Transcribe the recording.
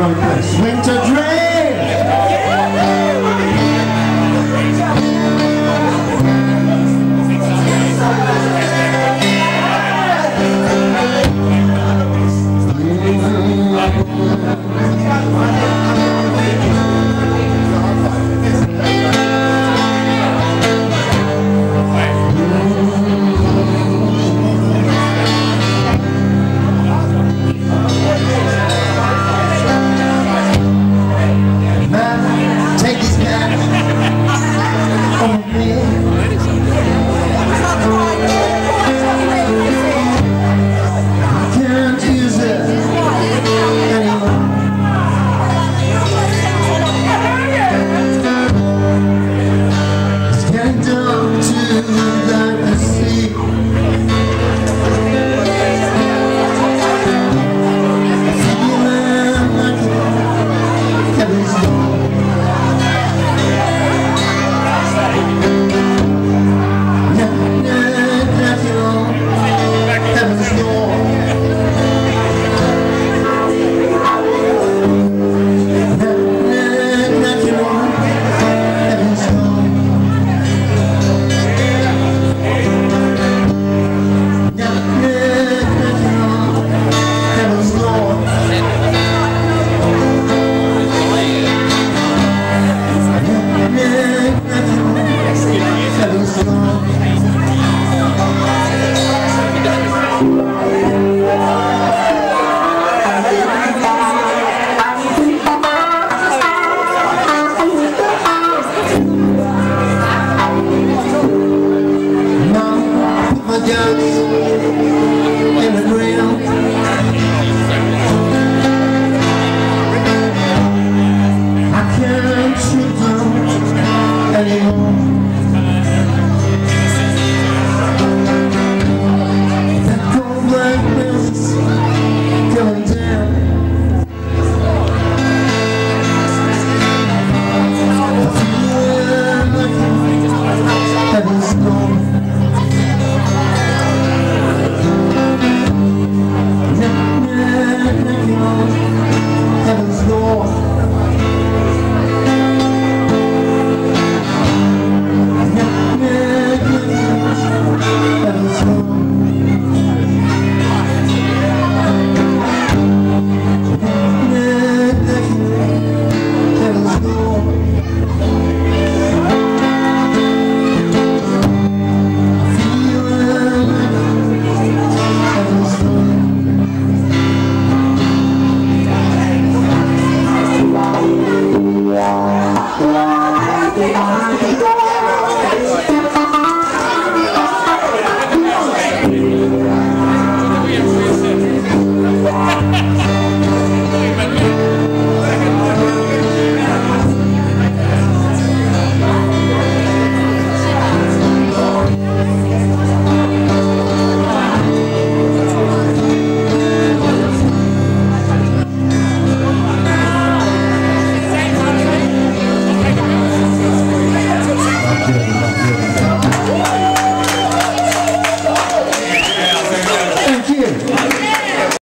Winter dream. Dance. They are